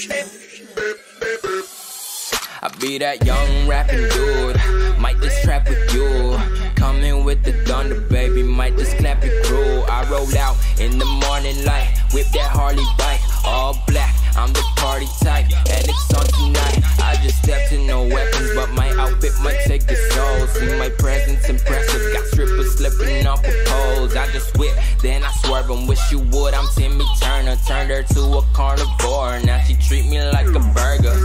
I be that young rapping dude. Might just trap with you. Coming with the thunder, baby. Might just clap it crew. I roll out in the morning light. Whip that Harley bike, all black. I'm the wish you would. I'm Timmy Turner. Turned her to a carnivore. Now she treat me like a burger.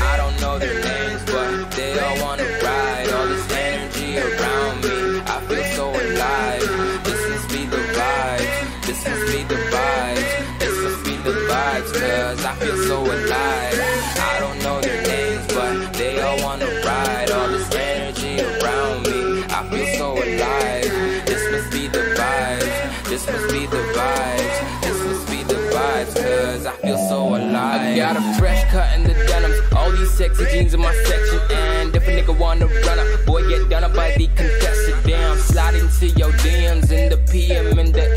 I don't know their names, but they all wanna ride. All this energy around me, I feel so alive. This must be the vibes, this must be the vibes, this must be the vibes, cause I feel so alive. I don't know their names, but they all wanna ride. All this energy around me, I feel so alive. This must be the vibes, this must be the vibes, cause I feel so alive. I got a fresh cut in the denims, all these sexy jeans in my section, and if a nigga wanna run up, boy, get done up by the contestant. Damn, slide into your DMs in the PM and the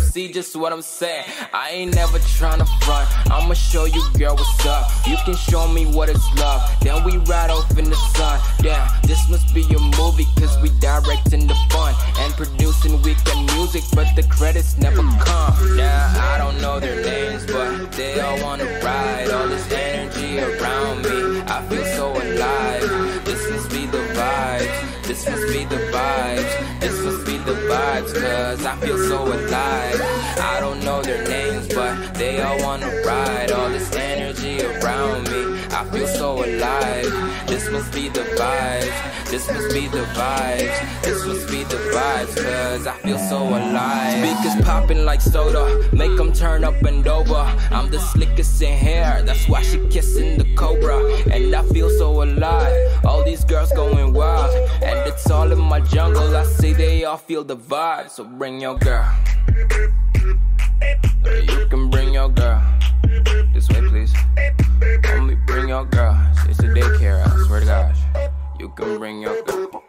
you see just what I'm saying. I ain't never tryna front, I'ma show you, girl, what's up. You can show me what it's love, then we ride off in the sun. Damn, this must be a movie, cause we directing the fun and producing weekend music, but the credits never come. Now, I don't know their names, but they all wanna ride. All this energy around me, I feel so alive. This must be the vibes, this must be the vibes, vibes, cause I feel so alive. I don't know their names, but they all wanna ride. All this energy around me, I feel so alive. This must be the vibes, this must be the vibes, this must be the vibes, cause I feel so alive. Speakers popping like soda, make them turn up and over. I'm the slickest in hair, that's why she kissing the cobra. And I feel so alive, all these girls going wild. And it's all in my jungle, y'all feel the vibe, so bring your girl. You can bring your girl. This way, please. Only bring your girl. It's a daycare, I swear to gosh. You can bring your girl.